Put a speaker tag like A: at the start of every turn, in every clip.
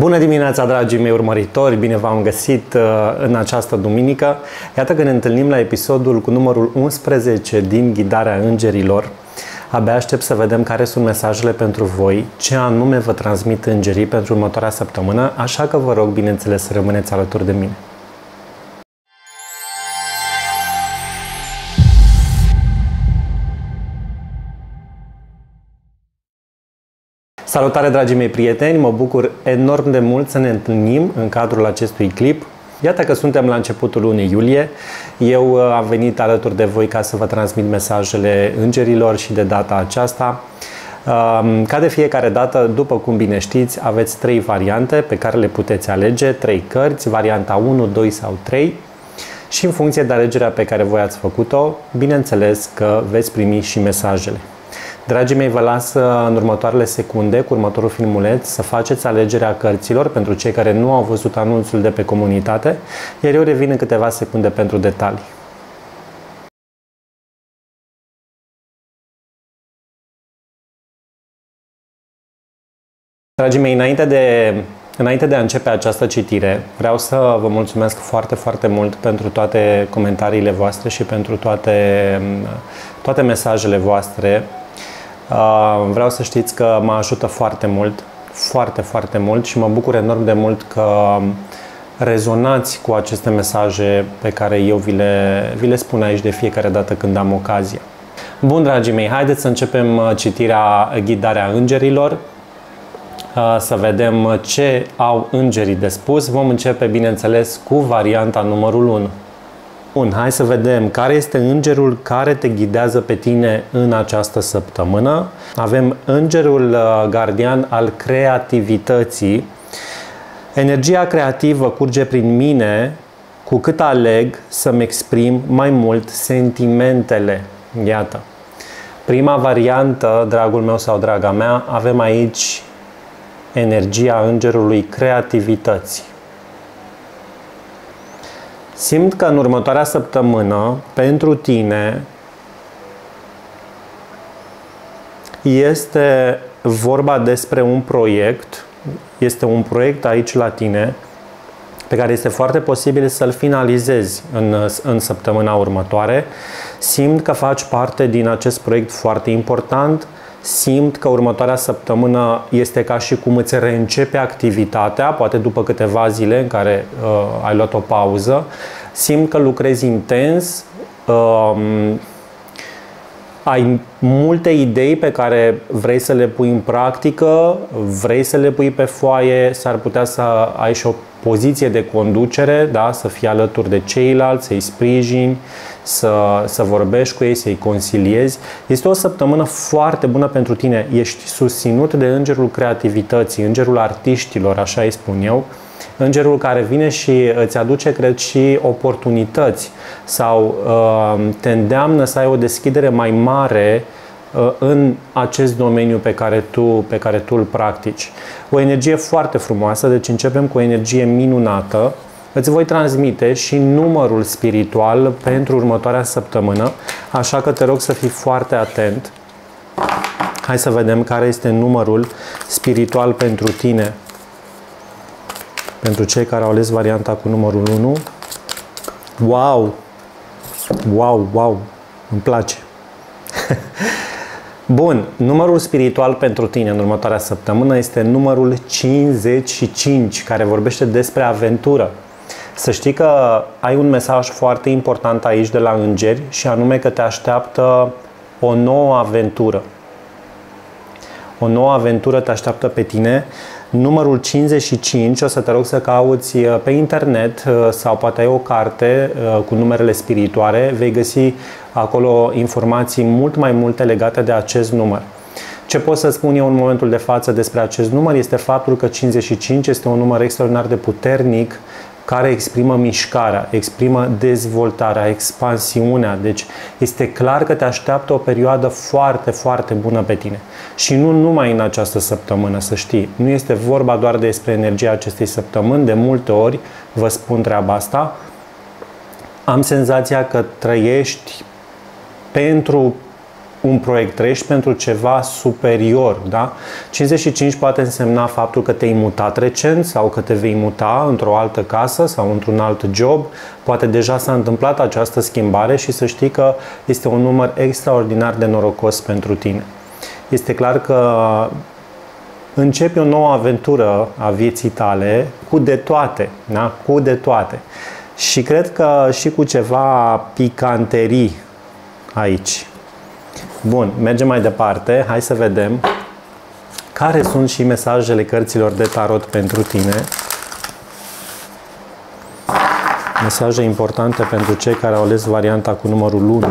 A: Bună dimineața, dragii mei urmăritori! Bine v-am găsit uh, în această duminică. Iată că ne întâlnim la episodul cu numărul 11 din Ghidarea Îngerilor. Abia aștept să vedem care sunt mesajele pentru voi, ce anume vă transmit îngerii pentru următoarea săptămână, așa că vă rog, bineînțeles, să rămâneți alături de mine. Salutare, dragii mei prieteni! Mă bucur enorm de mult să ne întâlnim în cadrul acestui clip. Iată că suntem la începutul lunii iulie. Eu uh, am venit alături de voi ca să vă transmit mesajele îngerilor și de data aceasta. Um, ca de fiecare dată, după cum bine știți, aveți trei variante pe care le puteți alege, trei cărți, varianta 1, 2 sau 3 și în funcție de alegerea pe care voi ați făcut-o, bineînțeles că veți primi și mesajele. Dragii mei, vă las uh, în următoarele secunde, cu următorul filmuleț, să faceți alegerea cărților pentru cei care nu au văzut anunțul de pe comunitate, iar eu revin în câteva secunde pentru detalii. Dragii mei, înainte de, înainte de a începe această citire, vreau să vă mulțumesc foarte, foarte mult pentru toate comentariile voastre și pentru toate, toate mesajele voastre Uh, vreau să știți că mă ajută foarte mult, foarte, foarte mult și mă bucur enorm de mult că rezonați cu aceste mesaje pe care eu vi le, vi le spun aici de fiecare dată când am ocazia. Bun, dragii mei, haideți să începem uh, citirea Ghidarea Îngerilor, uh, să vedem ce au îngerii de spus. Vom începe, bineînțeles, cu varianta numărul 1. Bun, hai să vedem care este îngerul care te ghidează pe tine în această săptămână. Avem îngerul uh, gardian al creativității. Energia creativă curge prin mine cu cât aleg să-mi exprim mai mult sentimentele. Iată. Prima variantă, dragul meu sau draga mea, avem aici energia îngerului creativității. Simt că în următoarea săptămână, pentru tine, este vorba despre un proiect, este un proiect aici la tine, pe care este foarte posibil să-l finalizezi în, în săptămâna următoare. Simt că faci parte din acest proiect foarte important, simt că următoarea săptămână este ca și cum îți reîncepe activitatea, poate după câteva zile în care uh, ai luat o pauză, simt că lucrezi intens, uh, ai multe idei pe care vrei să le pui în practică, vrei să le pui pe foaie, s-ar putea să ai și o poziție de conducere, da? să fii alături de ceilalți, să-i sprijini, să, să vorbești cu ei, să-i consiliezi. Este o săptămână foarte bună pentru tine. Ești susținut de îngerul creativității, îngerul artiștilor, așa îi spun eu, îngerul care vine și îți aduce, cred, și oportunități sau uh, te îndeamnă să ai o deschidere mai mare uh, în acest domeniu pe care, tu, pe care tu îl practici. O energie foarte frumoasă, deci începem cu o energie minunată. Îți voi transmite și numărul spiritual pentru următoarea săptămână, așa că te rog să fii foarte atent. Hai să vedem care este numărul spiritual pentru tine pentru cei care au ales varianta cu numărul 1. Wow! Wow, wow! Îmi place! Bun, numărul spiritual pentru tine în următoarea săptămână este numărul 55, care vorbește despre aventură. Să știi că ai un mesaj foarte important aici de la îngeri și anume că te așteaptă o nouă aventură. O nouă aventură te așteaptă pe tine Numărul 55, o să te rog să cauți uh, pe internet uh, sau poate ai o carte uh, cu numerele spiritoare, vei găsi acolo informații mult mai multe legate de acest număr. Ce pot să spun eu în momentul de față despre acest număr este faptul că 55 este un număr extraordinar de puternic care exprimă mișcarea, exprimă dezvoltarea, expansiunea. Deci este clar că te așteaptă o perioadă foarte, foarte bună pe tine. Și nu numai în această săptămână, să știi. Nu este vorba doar despre energia acestei săptămâni. De multe ori vă spun treaba asta. Am senzația că trăiești pentru un proiect, trăiești pentru ceva superior, da? 55 poate însemna faptul că te-ai mutat recent sau că te vei muta într-o altă casă sau într-un alt job. Poate deja s-a întâmplat această schimbare și să știi că este un număr extraordinar de norocos pentru tine. Este clar că începi o nouă aventură a vieții tale cu de toate, da? Cu de toate. Și cred că și cu ceva picanterii aici. Bun, mergem mai departe. Hai să vedem care sunt și mesajele cărților de tarot pentru tine. Mesaje importante pentru cei care au ales varianta cu numărul 1.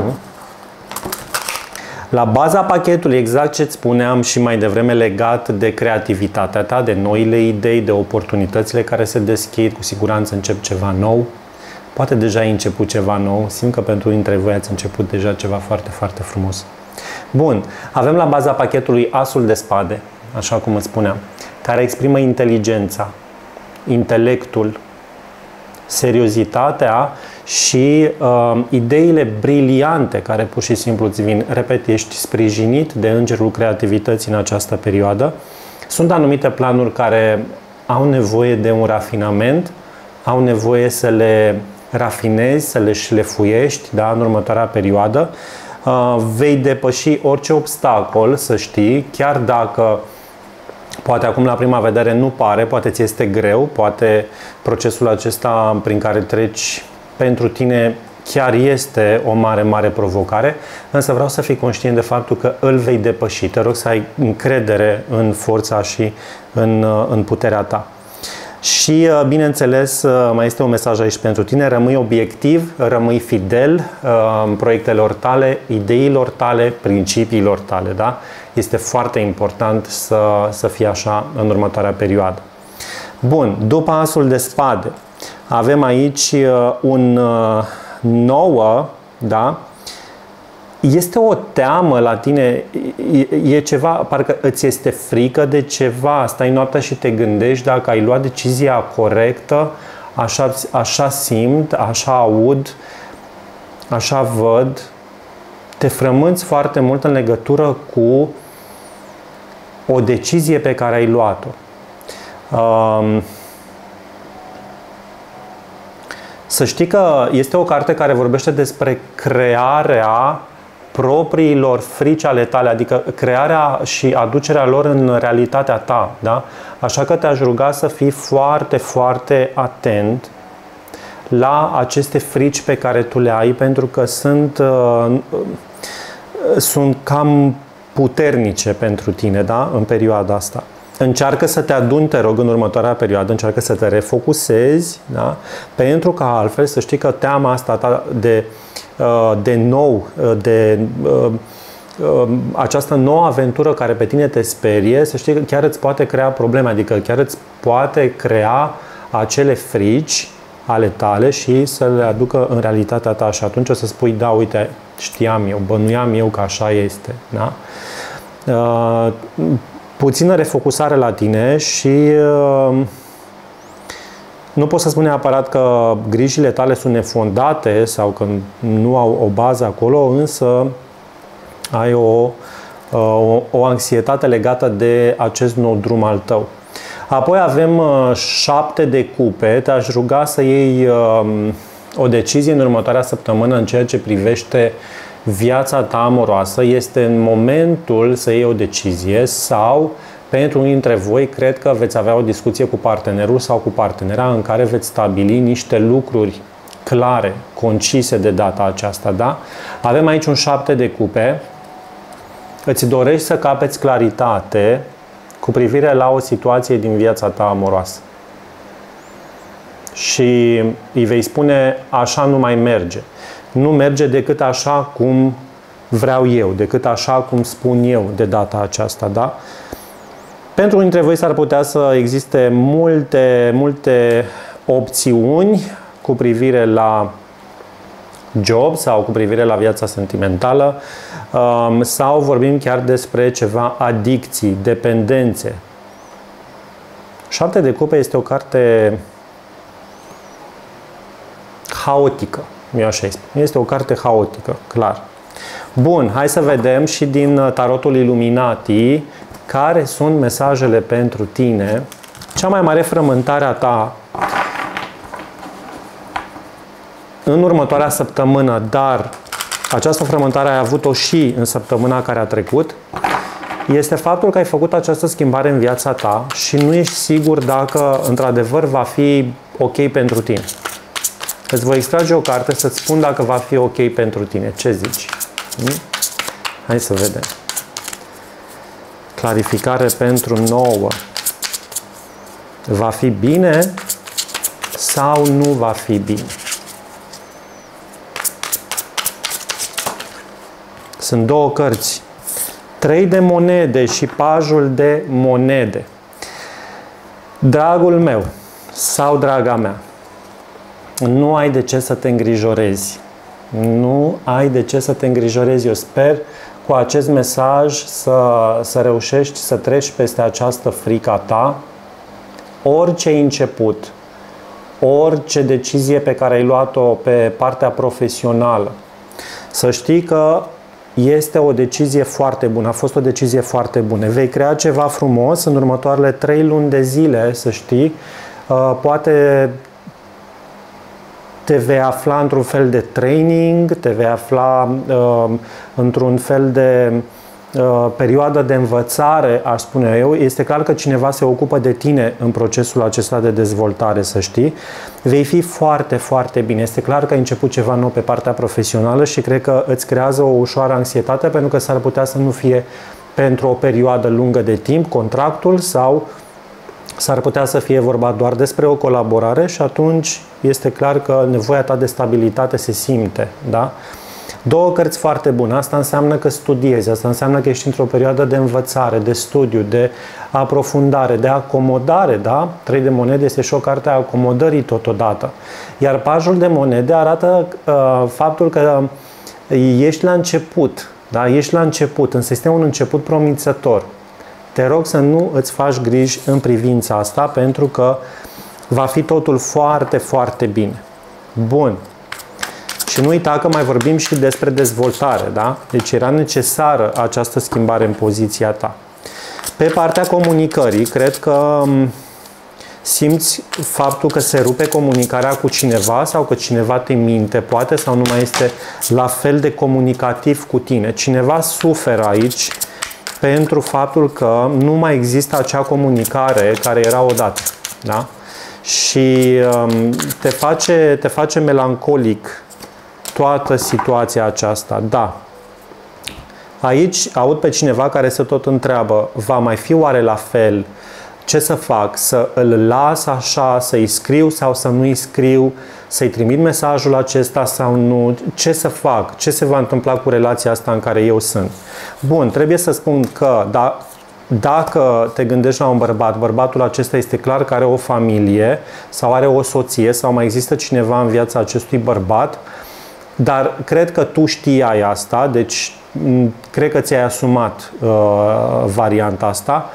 A: La baza pachetului, exact ce îți spuneam și mai devreme legat de creativitatea ta, de noile idei, de oportunitățile care se deschid, cu siguranță încep ceva nou. Poate deja ai început ceva nou, simt că pentru dintre voi ați început deja ceva foarte, foarte frumos. Bun, avem la baza pachetului asul de spade, așa cum îți spuneam, care exprimă inteligența, intelectul, seriozitatea și uh, ideile briliante care pur și simplu îți vin. Repet, ești sprijinit de îngerul creativității în această perioadă. Sunt anumite planuri care au nevoie de un rafinament, au nevoie să le rafinezi, să le șlefuiești da, în următoarea perioadă. Uh, vei depăși orice obstacol, să știi, chiar dacă poate acum la prima vedere nu pare, poate ți este greu, poate procesul acesta prin care treci pentru tine chiar este o mare, mare provocare, însă vreau să fii conștient de faptul că îl vei depăși. Te rog să ai încredere în forța și în, uh, în puterea ta. Și, uh, bineînțeles, uh, mai este un mesaj aici pentru tine. Rămâi obiectiv, rămâi fidel uh, în proiectelor tale, ideilor tale, principiilor tale. Da? Este foarte important să, să fie așa în următoarea perioadă. Bun, după asul de spade, avem aici un nouă, da? Este o teamă la tine, e, e ceva, parcă îți este frică de ceva, stai noaptea și te gândești dacă ai luat decizia corectă, așa, așa simt, așa aud, așa văd, te frămânți foarte mult în legătură cu o decizie pe care ai luat-o. Um, să știi că este o carte care vorbește despre crearea propriilor frici ale tale, adică crearea și aducerea lor în realitatea ta. Da? Așa că te-aș ruga să fii foarte, foarte atent la aceste frici pe care tu le ai, pentru că sunt, uh, sunt cam puternice pentru tine da? în perioada asta. Încearcă să te aduni, te rog, în următoarea perioadă, încearcă să te refocusezi, da? pentru că altfel să știi că teama asta ta de uh, Uh, de nou, uh, de uh, această nouă aventură care pe tine te sperie, să știi că chiar îți poate crea probleme, adică chiar îți poate crea acele frici ale tale și să le aducă în realitatea ta și atunci o să spui, da, uite, știam eu, bănuiam eu că așa este. Da? puțină refocusare la tine și nu pot să spun neapărat că grijile tale sunt nefondate sau că nu au o bază acolo, însă ai o, o, o anxietate legată de acest nou drum al tău. Apoi avem uh, șapte de cupe. Te-aș ruga să iei um, o decizie în următoarea săptămână în ceea ce privește viața ta amoroasă. Este în momentul să iei o decizie sau uh, pentru unii dintre voi, cred că veți avea o discuție cu partenerul sau cu partenera în care veți stabili niște lucruri clare, concise de data aceasta, da? Avem aici un șapte de cupe. Îți dorești să capeți claritate cu privire la o situație din viața ta amoroasă. Și îi vei spune, așa nu mai merge. Nu merge decât așa cum vreau eu, decât așa cum spun eu de data aceasta, da? Pentru unii dintre voi s-ar putea să existe multe, multe opțiuni cu privire la job sau cu privire la viața sentimentală um, sau vorbim chiar despre ceva adicții, dependențe. Șapte de cupe este o carte haotică, eu așa spun. Este o carte haotică, clar. Bun, hai să vedem și din uh, tarotul Illuminati care sunt mesajele pentru tine. Cea mai mare frământare a ta în următoarea săptămână, dar această frământare ai avut-o și în săptămâna care a trecut, este faptul că ai făcut această schimbare în viața ta și nu ești sigur dacă într-adevăr va fi ok pentru tine. Îți voi extrage o carte să-ți spun dacă va fi ok pentru tine. Ce zici? Hmm? Hai să vedem. Clarificare pentru nouă. Va fi bine sau nu va fi bine? Sunt două cărți. Trei de monede și pajul de monede. Dragul meu sau draga mea, nu ai de ce să te îngrijorezi. Nu ai de ce să te îngrijorezi. Eu sper cu acest mesaj să, să reușești să treci peste această frică ta. Orice început, orice decizie pe care ai luat-o pe partea profesională, să știi că este o decizie foarte bună, a fost o decizie foarte bună. Vei crea ceva frumos în următoarele trei luni de zile, să știi. Uh, poate te vei afla într-un fel de training, te vei afla uh, într-un fel de uh, perioadă de învățare, aș spune eu, este clar că cineva se ocupă de tine în procesul acesta de dezvoltare, să știi. Vei fi foarte, foarte bine. Este clar că ai început ceva nou pe partea profesională și cred că îți creează o ușoară anxietate pentru că s-ar putea să nu fie pentru o perioadă lungă de timp contractul sau uh, s-ar putea să fie vorba doar despre o colaborare și atunci este clar că nevoia ta de stabilitate se simte. Da? Două cărți foarte bune. Asta înseamnă că studiezi, asta înseamnă că ești într-o perioadă de învățare, de studiu, de aprofundare, de acomodare, da? Trei de monede este și o carte a acomodării totodată. Iar pajul de monede arată uh, faptul că ești la început, da? Ești la început, însă este un început promițător te rog să nu îți faci griji în privința asta, pentru că va fi totul foarte, foarte bine. Bun. Și nu uita că mai vorbim și despre dezvoltare, da? Deci era necesară această schimbare în poziția ta. Pe partea comunicării, cred că simți faptul că se rupe comunicarea cu cineva sau că cineva te minte, poate, sau nu mai este la fel de comunicativ cu tine. Cineva suferă aici pentru faptul că nu mai există acea comunicare care era odată. Da? Și um, te, face, te face melancolic toată situația aceasta. Da. Aici aud pe cineva care se tot întreabă, va mai fi oare la fel? Ce să fac? Să îl las așa, să-i scriu sau să nu-i scriu? să-i trimit mesajul acesta sau nu, ce să fac, ce se va întâmpla cu relația asta în care eu sunt. Bun, trebuie să spun că da, dacă te gândești la un bărbat, bărbatul acesta este clar că are o familie sau are o soție sau mai există cineva în viața acestui bărbat, dar cred că tu știai asta, deci cred că ți-ai asumat uh, varianta asta.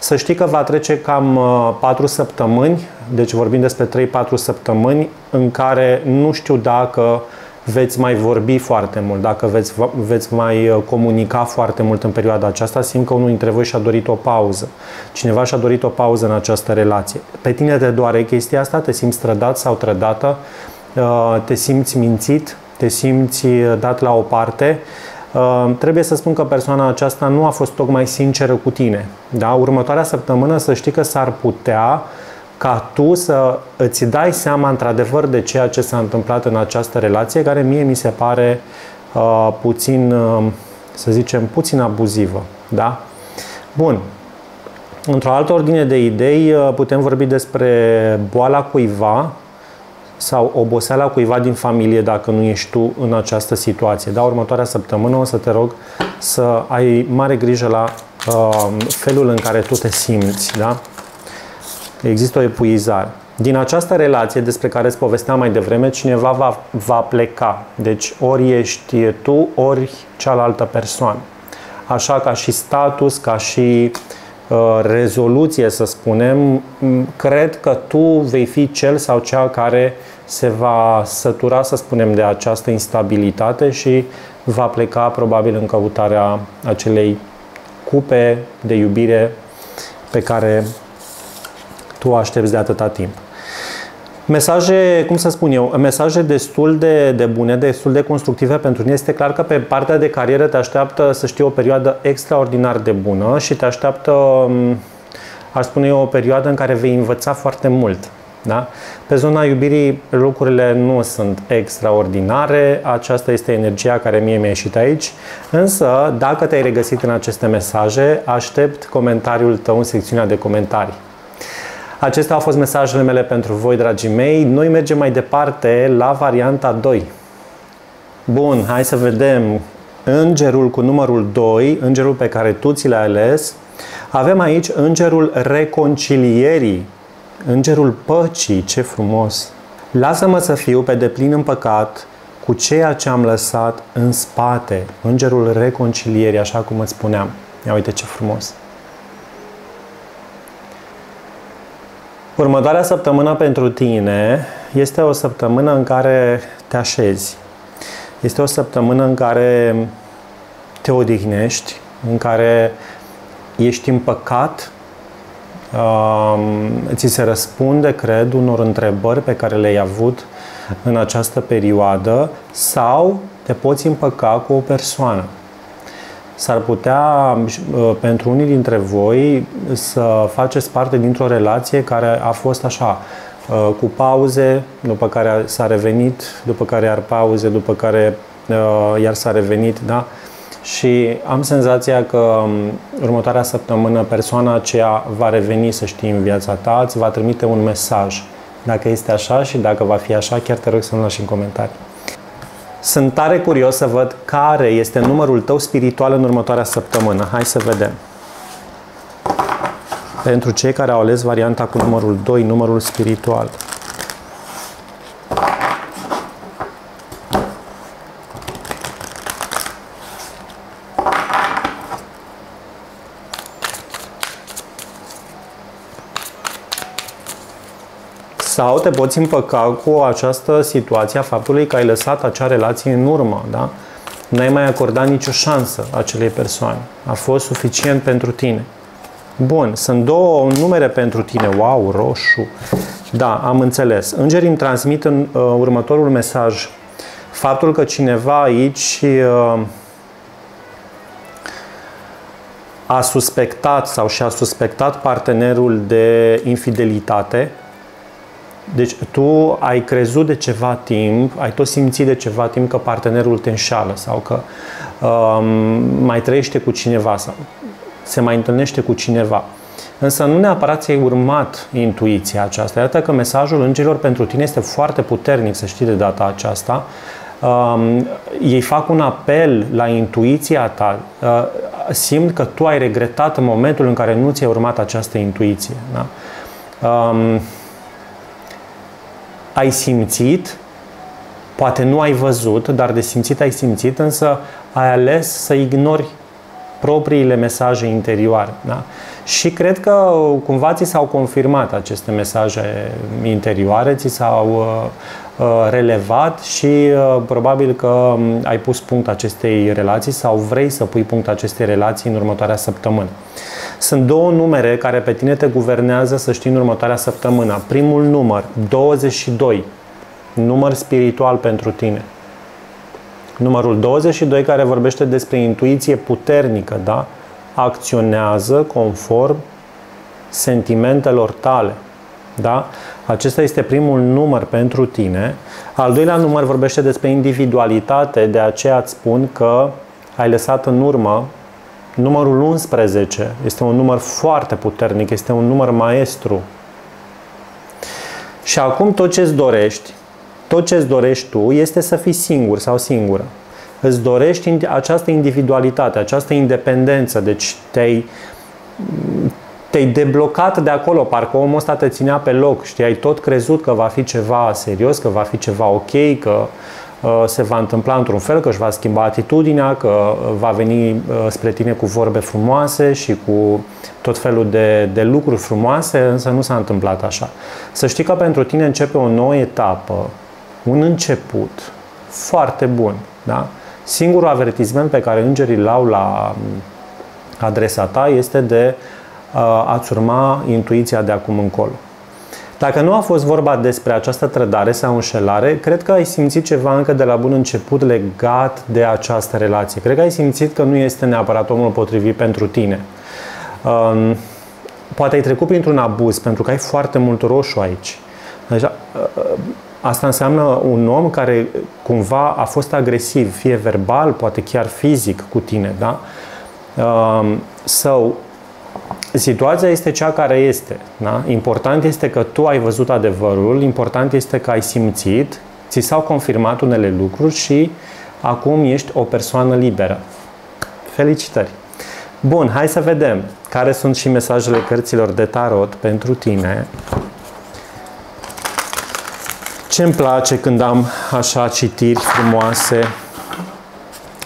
A: Să știi că va trece cam uh, 4 săptămâni deci vorbim despre 3-4 săptămâni în care nu știu dacă veți mai vorbi foarte mult, dacă veți, veți mai uh, comunica foarte mult în perioada aceasta, simt că unul dintre voi și-a dorit o pauză. Cineva și-a dorit o pauză în această relație. Pe tine te doare chestia asta? Te simți trădat sau trădată? Uh, te simți mințit? Te simți uh, dat la o parte? Trebuie să spun că persoana aceasta nu a fost tocmai sinceră cu tine. Da? Următoarea săptămână să știi că s-ar putea ca tu să îți dai seama într-adevăr de ceea ce s-a întâmplat în această relație, care mie mi se pare uh, puțin, uh, să zicem, puțin abuzivă. Da? Bun. Într-o altă ordine de idei, uh, putem vorbi despre boala cuiva sau oboseala cuiva din familie dacă nu ești tu în această situație. Da, următoarea săptămână o să te rog să ai mare grijă la uh, felul în care tu te simți. Da? Există o epuizare. Din această relație despre care îți povesteam mai devreme, cineva va, va pleca. Deci ori ești tu, ori cealaltă persoană. Așa ca și status, ca și uh, rezoluție, să spunem, cred că tu vei fi cel sau cea care se va sătura, să spunem, de această instabilitate și va pleca probabil în căutarea acelei cupe de iubire pe care tu o aștepți de atâta timp. Mesaje, cum să spun eu, mesaje destul de, de bune, destul de constructive pentru tine. Este clar că pe partea de carieră te așteaptă, să știi, o perioadă extraordinar de bună și te așteaptă, aș spune eu, o perioadă în care vei învăța foarte mult. Da? Pe zona iubirii lucrurile nu sunt extraordinare, aceasta este energia care mie mi-a ieșit aici, însă dacă te-ai regăsit în aceste mesaje, aștept comentariul tău în secțiunea de comentarii. Acestea au fost mesajele mele pentru voi, dragii mei. Noi mergem mai departe la varianta 2. Bun, hai să vedem îngerul cu numărul 2, îngerul pe care tu ți l-ai ales. Avem aici îngerul reconcilierii, îngerul păcii, ce frumos! Lasă-mă să fiu pe deplin împăcat cu ceea ce am lăsat în spate, îngerul reconcilierii, așa cum îți spuneam. Ia uite ce frumos! Următoarea săptămână pentru tine este o săptămână în care te așezi. Este o săptămână în care te odihnești, în care ești împăcat, ți se răspunde, cred, unor întrebări pe care le-ai avut în această perioadă sau te poți împăca cu o persoană. S-ar putea, uh, pentru unii dintre voi, să faceți parte dintr-o relație care a fost așa, uh, cu pauze, după care s-a revenit, după care iar pauze, după care uh, iar s-a revenit, da? Și am senzația că um, următoarea săptămână persoana aceea va reveni să știi în viața ta, îți va trimite un mesaj. Dacă este așa și dacă va fi așa, chiar te rog să-mi lași în comentarii. Sunt tare curios să văd care este numărul tău spiritual în următoarea săptămână. Hai să vedem. Pentru cei care au ales varianta cu numărul 2, numărul spiritual. Sau te poți împăca cu această situație a faptului că ai lăsat acea relație în urmă, da? N-ai mai acordat nicio șansă acelei persoane. A fost suficient pentru tine. Bun, sunt două numere pentru tine. Wow, roșu. Da, am înțeles. Îngerii îmi transmit în uh, următorul mesaj faptul că cineva aici uh, a suspectat sau și-a suspectat partenerul de infidelitate, deci tu ai crezut de ceva timp, ai tot simțit de ceva timp că partenerul te înșală sau că um, mai trăiește cu cineva sau se mai întâlnește cu cineva. Însă nu neapărat ți-ai urmat intuiția aceasta. Iată că mesajul îngerilor pentru tine este foarte puternic, să știi de data aceasta. Um, ei fac un apel la intuiția ta. Uh, simt că tu ai regretat în momentul în care nu ți-ai urmat această intuiție. Da? Um, ai simțit, poate nu ai văzut, dar de simțit ai simțit, însă ai ales să ignori propriile mesaje interioare. Da? Și cred că cumva ți s-au confirmat aceste mesaje interioare, ți s-au uh, uh relevat și uh, probabil că um, ai pus punct acestei relații sau vrei să pui punct acestei relații în următoarea săptămână. Sunt două numere care pe tine te guvernează să știi în următoarea săptămână. Primul număr, 22, număr spiritual pentru tine. Numărul 22 care vorbește despre intuiție puternică, da? Acționează conform sentimentelor tale. Da? Acesta este primul număr pentru tine. Al doilea număr vorbește despre individualitate, de aceea îți spun că ai lăsat în urmă Numărul 11 este un număr foarte puternic, este un număr maestru. Și acum tot ce-ți dorești, tot ce-ți dorești tu este să fii singur sau singură. Îți dorești această individualitate, această independență, deci te-ai, te-ai deblocat de acolo, parcă omul ăsta te ținea pe loc, știi, ai tot crezut că va fi ceva serios, că va fi ceva ok, că Uh, se va întâmpla într-un fel, că își va schimba atitudinea, că uh, va veni uh, spre tine cu vorbe frumoase și cu tot felul de, de lucruri frumoase, însă nu s-a întâmplat așa. Să știi că pentru tine începe o nouă etapă, un început foarte bun. Da? Singurul avertisment pe care îngerii l-au la adresa ta este de a-ți urma intuiția de acum încolo. Dacă nu a fost vorba despre această trădare sau înșelare, cred că ai simțit ceva încă de la bun început legat de această relație. Cred că ai simțit că nu este neapărat omul potrivit pentru tine. Um, poate ai trecut printr-un abuz, pentru că ai foarte mult roșu aici. Deci, uh, asta înseamnă un om care cumva a fost agresiv, fie verbal, poate chiar fizic cu tine, da? Um, sau situația este cea care este. Da? Important este că tu ai văzut adevărul, important este că ai simțit, ți s-au confirmat unele lucruri și acum ești o persoană liberă. Felicitări! Bun, hai să vedem care sunt și mesajele cărților de tarot pentru tine. Ce îmi place când am așa citiri frumoase?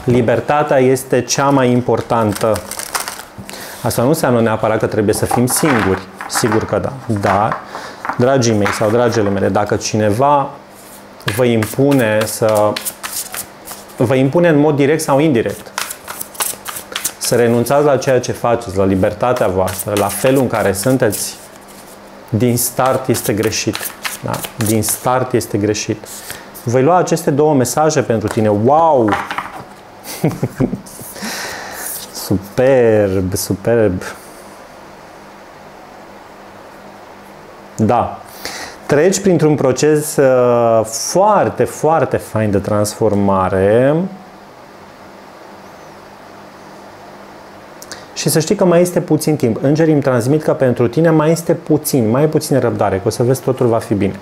A: Libertatea este cea mai importantă Asta nu înseamnă neapărat că trebuie să fim singuri. Sigur că da. Dar, dragii mei sau dragele mele, dacă cineva vă impune să vă impune în mod direct sau indirect să renunțați la ceea ce faceți, la libertatea voastră, la felul în care sunteți, din start este greșit. Da? Din start este greșit. Voi lua aceste două mesaje pentru tine. Wow! Superb, superb. Da. Treci printr-un proces uh, foarte, foarte fain de transformare. Și să știi că mai este puțin timp. Îngerii îmi transmit că pentru tine mai este puțin, mai puțin răbdare, că o să vezi totul va fi bine.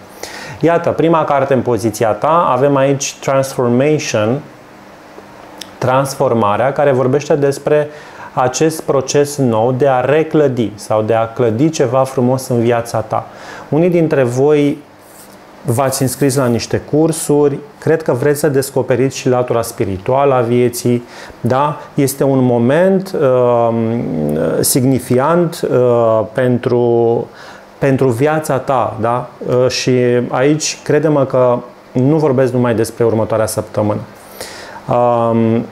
A: Iată, prima carte în poziția ta, avem aici Transformation, transformarea, care vorbește despre acest proces nou de a reclădi sau de a clădi ceva frumos în viața ta. Unii dintre voi v-ați înscris la niște cursuri, cred că vreți să descoperiți și latura spirituală a vieții, da? Este un moment uh, signifiant uh, pentru, pentru viața ta, da? Uh, și aici credem că nu vorbesc numai despre următoarea săptămână. Um,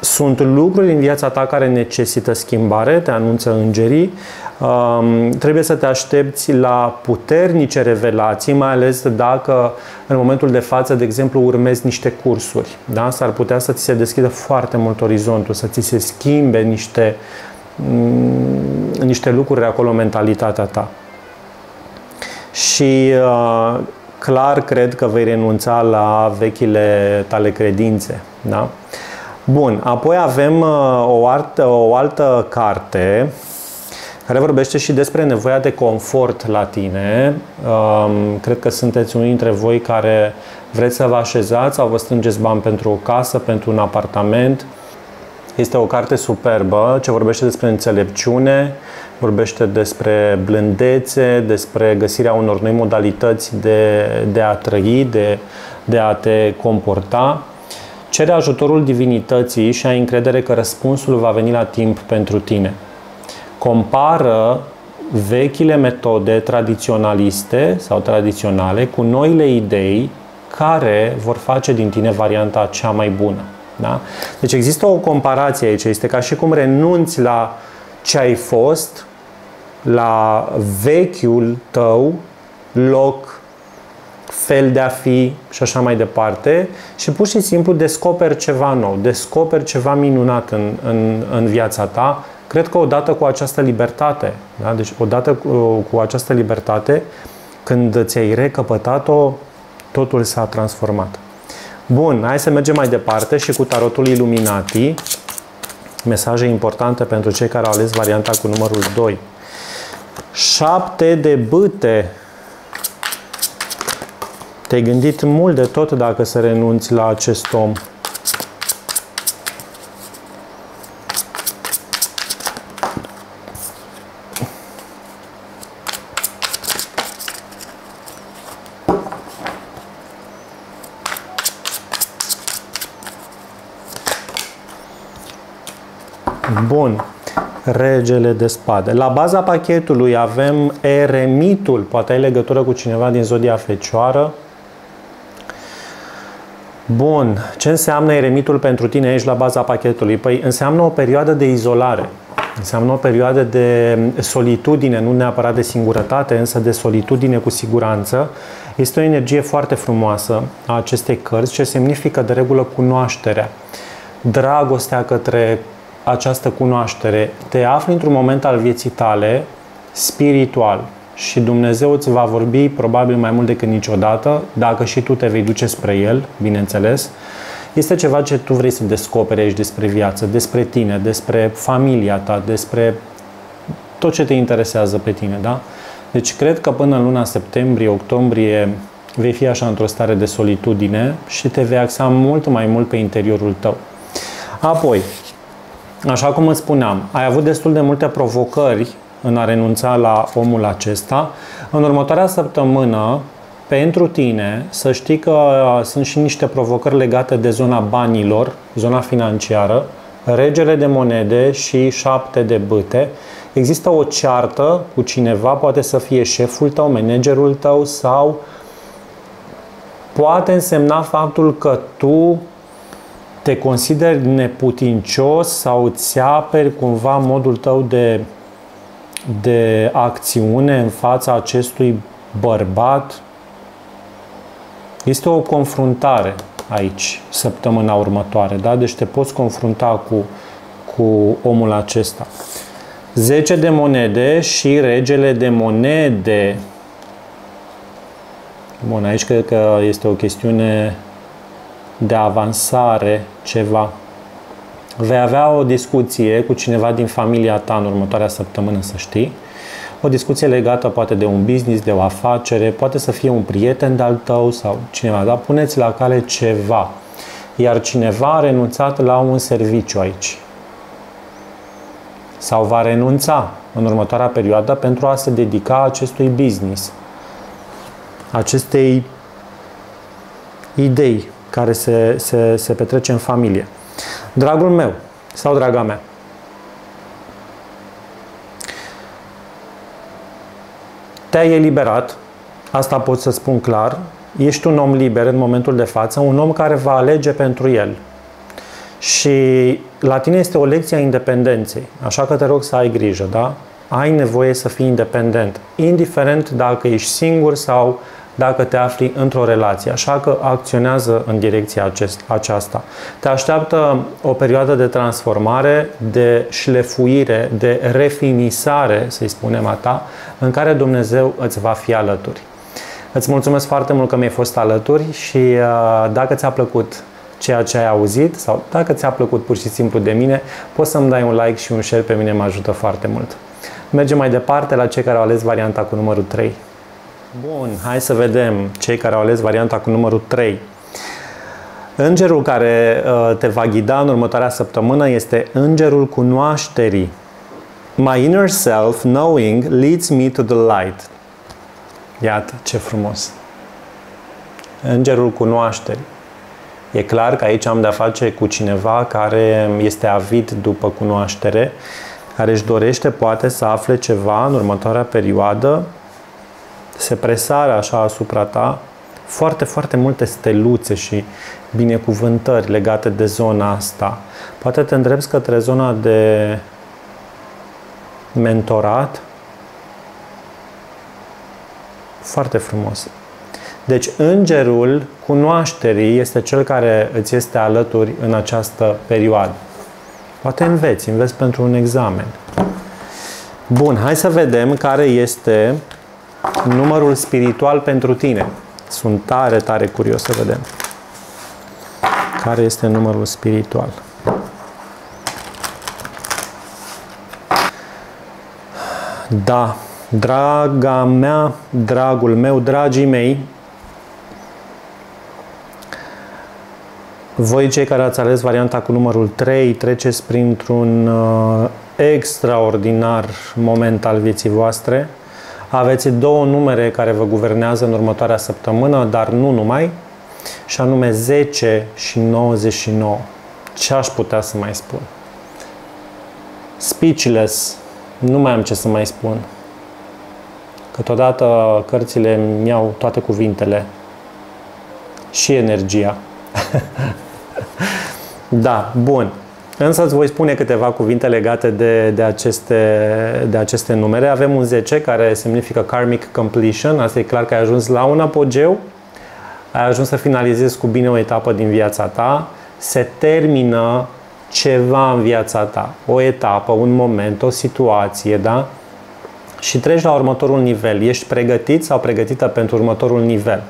A: sunt lucruri în viața ta care necesită schimbare, te anunță îngerii. Um, trebuie să te aștepți la puternice revelații, mai ales dacă în momentul de față, de exemplu, urmezi niște cursuri. Da? S-ar putea să ți se deschidă foarte mult orizontul, să ți se schimbe niște, mm, niște lucruri acolo în mentalitatea ta. Și uh, clar cred că vei renunța la vechile tale credințe. Da? Bun, apoi avem uh, o, altă, o altă carte care vorbește și despre nevoia de confort la tine. Um, cred că sunteți unii dintre voi care vreți să vă așezați sau vă strângeți bani pentru o casă, pentru un apartament. Este o carte superbă ce vorbește despre înțelepciune, vorbește despre blândețe, despre găsirea unor noi modalități de, de a trăi, de, de a te comporta. Cere ajutorul divinității și ai încredere că răspunsul va veni la timp pentru tine. Compară vechile metode tradiționaliste sau tradiționale cu noile idei care vor face din tine varianta cea mai bună. Da? Deci există o comparație aici. Este ca și cum renunți la ce ai fost, la vechiul tău loc fel de a fi și așa mai departe și pur și simplu descoperi ceva nou, descoperi ceva minunat în, în, în viața ta. Cred că odată cu această libertate, da? deci odată cu, cu această libertate, când ți-ai recăpătat-o, totul s-a transformat. Bun, hai să mergem mai departe și cu tarotul Illuminati. Mesaje importante pentru cei care au ales varianta cu numărul 2. Șapte de bâte te-ai gândit mult de tot dacă să renunți la acest om. Bun. Regele de spade. La baza pachetului avem eremitul, poate ai legătură cu cineva din zodia fecioară, Bun. Ce înseamnă eremitul pentru tine aici la baza pachetului? Păi înseamnă o perioadă de izolare. Înseamnă o perioadă de solitudine, nu neapărat de singurătate, însă de solitudine cu siguranță. Este o energie foarte frumoasă a acestei cărți, ce semnifică de regulă cunoașterea. Dragostea către această cunoaștere. Te afli într-un moment al vieții tale spiritual și Dumnezeu îți va vorbi probabil mai mult decât niciodată, dacă și tu te vei duce spre El, bineînțeles, este ceva ce tu vrei să descoperi aici despre viață, despre tine, despre familia ta, despre tot ce te interesează pe tine, da? Deci cred că până în luna septembrie, octombrie vei fi așa într-o stare de solitudine și te vei axa mult mai mult pe interiorul tău. Apoi, așa cum îți spuneam, ai avut destul de multe provocări în a renunța la omul acesta. În următoarea săptămână pentru tine să știi că sunt și niște provocări legate de zona banilor, zona financiară, regele de monede și șapte de bâte. Există o ceartă cu cineva, poate să fie șeful tău, managerul tău sau poate însemna faptul că tu te consideri neputincios sau îți aperi cumva modul tău de, de acțiune în fața acestui bărbat este o confruntare aici, săptămâna următoare, da? Deci te poți confrunta cu, cu omul acesta. 10 de monede și regele de monede. Bun, aici cred că este o chestiune de avansare ceva. Vei avea o discuție cu cineva din familia ta în următoarea săptămână, să știi o discuție legată poate de un business, de o afacere, poate să fie un prieten de-al tău sau cineva, dar puneți la cale ceva. Iar cineva a renunțat la un serviciu aici. Sau va renunța în următoarea perioadă pentru a se dedica acestui business, acestei idei care se, se, se petrece în familie. Dragul meu sau draga mea, te-ai eliberat, asta pot să spun clar, ești un om liber în momentul de față, un om care va alege pentru el. Și la tine este o lecție a independenței, așa că te rog să ai grijă, da? Ai nevoie să fii independent, indiferent dacă ești singur sau dacă te afli într-o relație. Așa că acționează în direcția acest, aceasta. Te așteaptă o perioadă de transformare, de șlefuire, de refinisare, să-i spunem a ta, în care Dumnezeu îți va fi alături. Îți mulțumesc foarte mult că mi-ai fost alături și uh, dacă ți-a plăcut ceea ce ai auzit sau dacă ți-a plăcut pur și simplu de mine, poți să-mi dai un like și un share, pe mine mă ajută foarte mult. Mergem mai departe la cei care au ales varianta cu numărul 3. Bun, hai să vedem cei care au ales varianta cu numărul 3. Îngerul care uh, te va ghida în următoarea săptămână este Îngerul Cunoașterii. My inner self, knowing, leads me to the light. Iată, ce frumos. Îngerul Cunoașterii. E clar că aici am de-a face cu cineva care este avid după cunoaștere, care își dorește poate să afle ceva în următoarea perioadă se presare așa asupra ta foarte, foarte multe steluțe și binecuvântări legate de zona asta. Poate te îndrepți către zona de mentorat. Foarte frumos. Deci îngerul cunoașterii este cel care îți este alături în această perioadă. Poate înveți, înveți pentru un examen. Bun, hai să vedem care este numărul spiritual pentru tine. Sunt tare, tare curios să vedem. Care este numărul spiritual? Da, draga mea, dragul meu, dragii mei, voi cei care ați ales varianta cu numărul 3 treceți printr-un uh, extraordinar moment al vieții voastre aveți două numere care vă guvernează în următoarea săptămână, dar nu numai, și anume 10 și 99. Ce aș putea să mai spun? Speechless. Nu mai am ce să mai spun. Câteodată cărțile mi iau toate cuvintele și energia. da, bun. Însă îți voi spune câteva cuvinte legate de, de, aceste, de aceste numere. Avem un 10 care semnifică karmic completion, asta e clar că ai ajuns la un apogeu, ai ajuns să finalizezi cu bine o etapă din viața ta, se termină ceva în viața ta, o etapă, un moment, o situație, da? Și treci la următorul nivel. Ești pregătit sau pregătită pentru următorul nivel.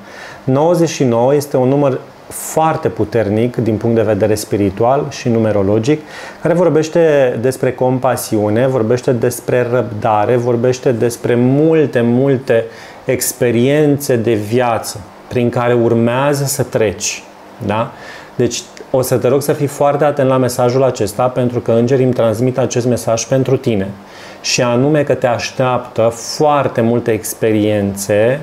A: 99 este un număr foarte puternic din punct de vedere spiritual și numerologic, care vorbește despre compasiune, vorbește despre răbdare, vorbește despre multe, multe experiențe de viață prin care urmează să treci. Da? Deci o să te rog să fii foarte atent la mesajul acesta pentru că îngerii îmi transmit acest mesaj pentru tine și anume că te așteaptă foarte multe experiențe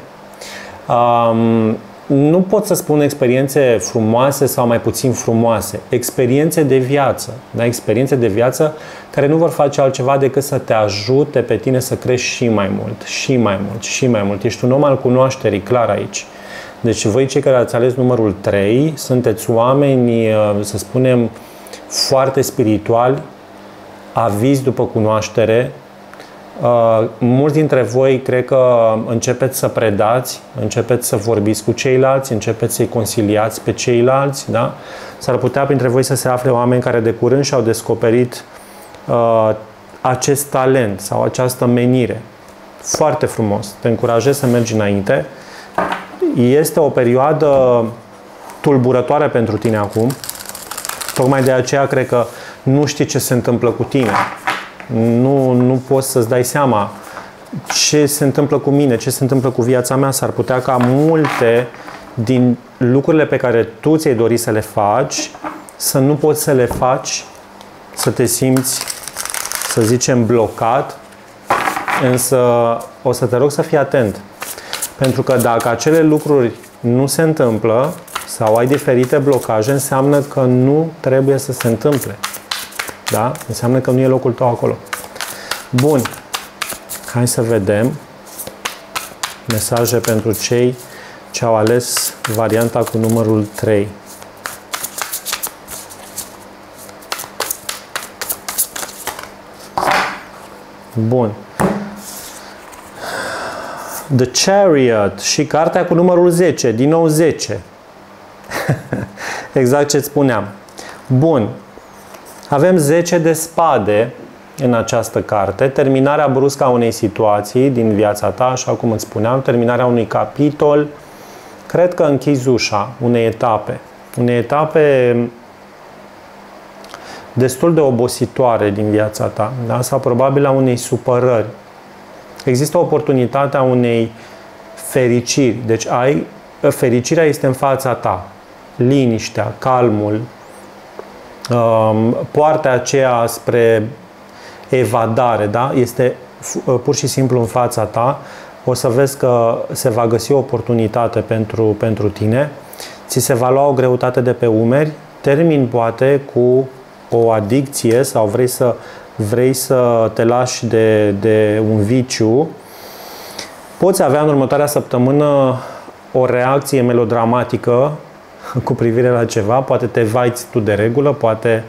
A: um, nu pot să spun experiențe frumoase sau mai puțin frumoase, experiențe de viață, da? experiențe de viață care nu vor face altceva decât să te ajute pe tine să crești și mai mult, și mai mult, și mai mult. Ești un om al cunoașterii, clar aici. Deci voi cei care ați ales numărul 3, sunteți oameni, uh, să spunem, foarte spirituali, avizi după cunoaștere, Uh, mulți dintre voi cred că începeți să predați, începeți să vorbiți cu ceilalți, începeți să-i conciliați pe ceilalți, da? S-ar putea printre voi să se afle oameni care de curând și-au descoperit uh, acest talent sau această menire. Foarte frumos. Te încurajez să mergi înainte. Este o perioadă tulburătoare pentru tine acum. Tocmai de aceea cred că nu știi ce se întâmplă cu tine nu, nu poți să-ți dai seama ce se întâmplă cu mine, ce se întâmplă cu viața mea. S-ar putea ca multe din lucrurile pe care tu ți-ai dorit să le faci, să nu poți să le faci, să te simți, să zicem, blocat, însă o să te rog să fii atent. Pentru că dacă acele lucruri nu se întâmplă sau ai diferite blocaje, înseamnă că nu trebuie să se întâmple. Da? Înseamnă că nu e locul tău acolo. Bun. Hai să vedem mesaje pentru cei ce au ales varianta cu numărul 3. Bun. The Chariot și cartea cu numărul 10, din nou 10. exact ce spuneam. Bun. Avem 10 de spade în această carte, terminarea bruscă a unei situații din viața ta, așa cum îți spuneam, terminarea unui capitol, cred că închizi ușa unei etape. Unei etape destul de obositoare din viața ta, da? sau probabil a unei supărări. Există oportunitatea unei fericiri. Deci ai, fericirea este în fața ta. Liniștea, calmul, Um, poarta aceea spre evadare, da? este uh, pur și simplu în fața ta, o să vezi că se va găsi o oportunitate pentru, pentru tine, ți se va lua o greutate de pe umeri, termin poate cu o adicție sau vrei să, vrei să te lași de, de un viciu, poți avea în următoarea săptămână o reacție melodramatică cu privire la ceva, poate te vaiți tu de regulă, poate,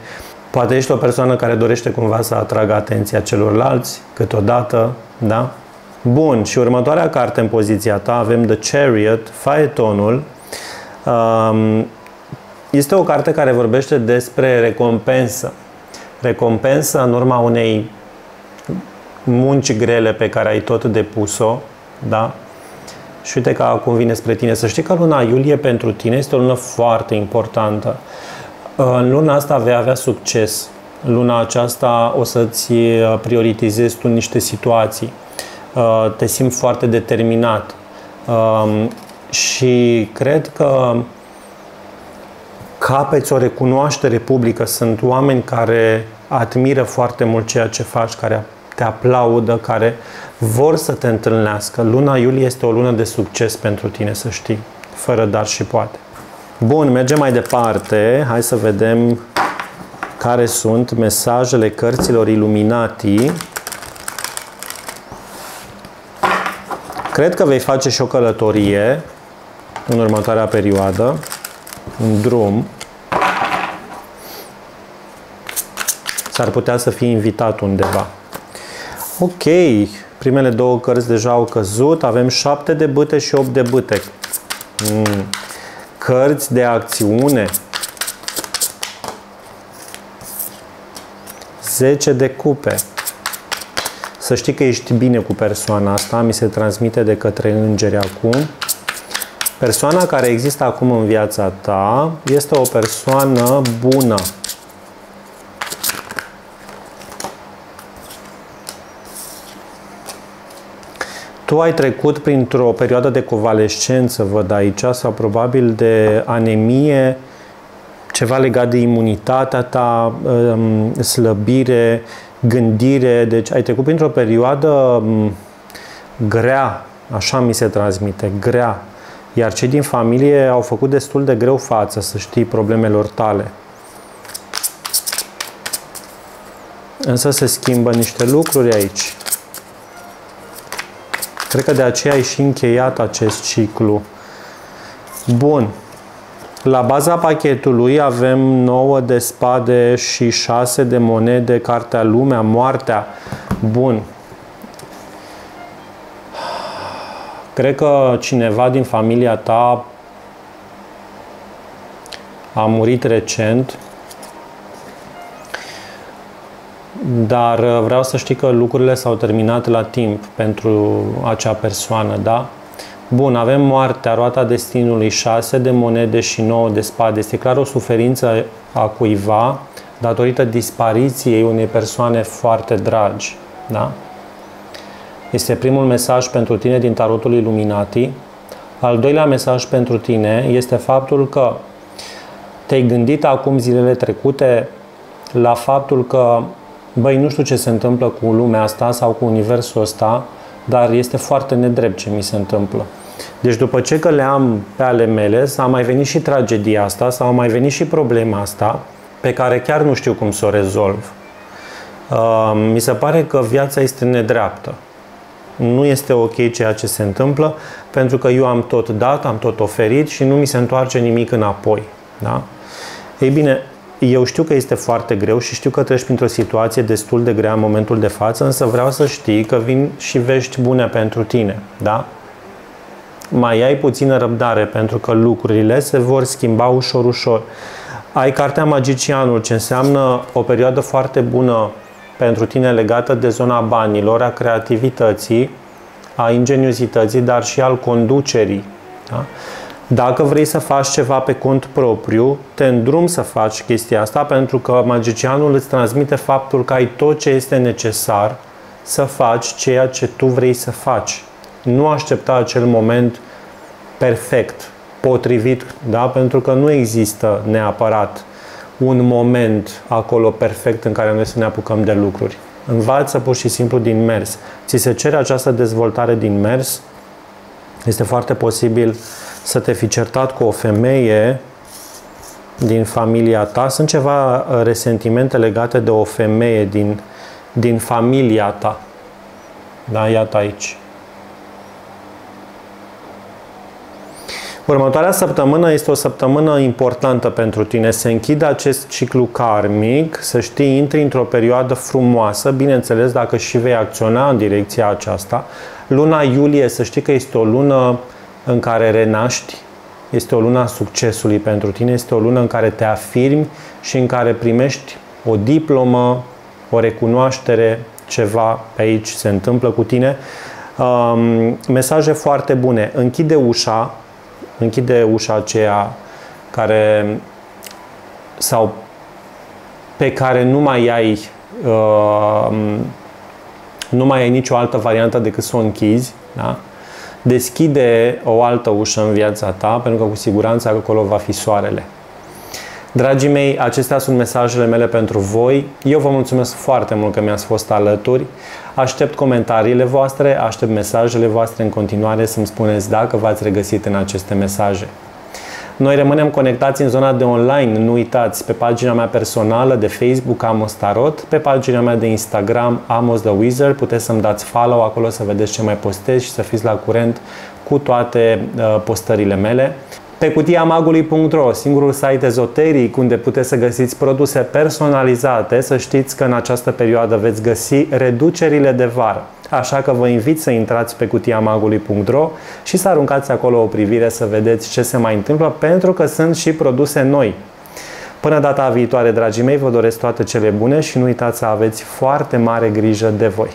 A: poate ești o persoană care dorește cumva să atragă atenția celorlalți câteodată, da? Bun, și următoarea carte în poziția ta avem The Chariot, Faetonul. Um, este o carte care vorbește despre recompensă. Recompensă în urma unei munci grele pe care ai tot depus-o, da? Și uite că acum vine spre tine. Să știi că luna iulie pentru tine este o lună foarte importantă. În luna asta vei avea succes. Luna aceasta o să-ți uh, prioritizezi tu niște situații. Uh, te simți foarte determinat. Um, și cred că capeți o recunoaștere publică. Sunt oameni care admiră foarte mult ceea ce faci, care te aplaudă, care vor să te întâlnească. Luna iulie este o lună de succes pentru tine, să știi, fără dar și poate. Bun, mergem mai departe. Hai să vedem care sunt mesajele cărților Illuminati. Cred că vei face și o călătorie în următoarea perioadă. un drum. S-ar putea să fie invitat undeva. Ok, primele două cărți deja au căzut, avem 7 de bâte și 8 de bâte. Mm. Cărți de acțiune. 10 de cupe. Să știi că ești bine cu persoana asta, mi se transmite de către îngeri acum. Persoana care există acum în viața ta este o persoană bună. Tu ai trecut printr-o perioadă de convalescență, văd aici, sau probabil de anemie, ceva legat de imunitatea ta, um, slăbire, gândire, deci ai trecut printr-o perioadă um, grea, așa mi se transmite, grea. Iar cei din familie au făcut destul de greu față, să știi, problemelor tale. Însă se schimbă niște lucruri aici. Cred că de aceea ai și încheiat acest ciclu. Bun. La baza pachetului avem 9 de spade și 6 de monede, cartea lumea, moartea. Bun. Cred că cineva din familia ta a murit recent dar uh, vreau să știi că lucrurile s-au terminat la timp pentru acea persoană, da? Bun, avem moartea, roata destinului, 6 de monede și 9 de spade. Este clar o suferință a cuiva datorită dispariției unei persoane foarte dragi, da? Este primul mesaj pentru tine din tarotul Illuminati. Al doilea mesaj pentru tine este faptul că te-ai gândit acum zilele trecute la faptul că băi, nu știu ce se întâmplă cu lumea asta sau cu universul ăsta, dar este foarte nedrept ce mi se întâmplă. Deci după ce că le-am pe ale mele, s-a mai venit și tragedia asta, sau a mai venit și problema asta, pe care chiar nu știu cum să o rezolv. Uh, mi se pare că viața este nedreaptă. Nu este ok ceea ce se întâmplă, pentru că eu am tot dat, am tot oferit și nu mi se întoarce nimic înapoi. Da? Ei bine, eu știu că este foarte greu și știu că treci printr-o situație destul de grea în momentul de față, însă vreau să știi că vin și vești bune pentru tine, da? Mai ai puțină răbdare pentru că lucrurile se vor schimba ușor, ușor. Ai cartea Magicianul, ce înseamnă o perioadă foarte bună pentru tine legată de zona banilor, a creativității, a ingeniozității, dar și al conducerii. Da? Dacă vrei să faci ceva pe cont propriu, te îndrum să faci chestia asta pentru că magicianul îți transmite faptul că ai tot ce este necesar să faci ceea ce tu vrei să faci. Nu aștepta acel moment perfect, potrivit, da? pentru că nu există neapărat un moment acolo perfect în care noi să ne apucăm de lucruri. Învață pur și simplu din mers. Ți se cere această dezvoltare din mers, este foarte posibil să te fi certat cu o femeie din familia ta. Sunt ceva uh, resentimente legate de o femeie din, din familia ta. Da, iată aici. Următoarea săptămână este o săptămână importantă pentru tine. Se închide acest ciclu karmic, să știi, intri într-o perioadă frumoasă, bineînțeles dacă și vei acționa în direcția aceasta. Luna iulie, să știi că este o lună în care renaști, este o lună a succesului pentru tine, este o lună în care te afirmi și în care primești o diplomă, o recunoaștere, ceva pe aici se întâmplă cu tine. Um, mesaje foarte bune. Închide ușa, închide ușa aceea care sau pe care nu mai ai uh, nu mai ai nicio altă variantă decât să o închizi, da? Deschide o altă ușă în viața ta, pentru că cu siguranță acolo va fi soarele. Dragii mei, acestea sunt mesajele mele pentru voi. Eu vă mulțumesc foarte mult că mi-ați fost alături. Aștept comentariile voastre, aștept mesajele voastre în continuare să-mi spuneți dacă v-ați regăsit în aceste mesaje. Noi rămânem conectați în zona de online, nu uitați, pe pagina mea personală de Facebook Amos Tarot, pe pagina mea de Instagram Amos the Wizard, puteți să-mi dați follow acolo să vedeți ce mai postez și să fiți la curent cu toate uh, postările mele. Pe cutiamagului.ro, singurul site ezoteric unde puteți să găsiți produse personalizate, să știți că în această perioadă veți găsi reducerile de vară. Așa că vă invit să intrați pe cutiamagului.ro și să aruncați acolo o privire să vedeți ce se mai întâmplă, pentru că sunt și produse noi. Până data viitoare, dragii mei, vă doresc toate cele bune și nu uitați să aveți foarte mare grijă de voi.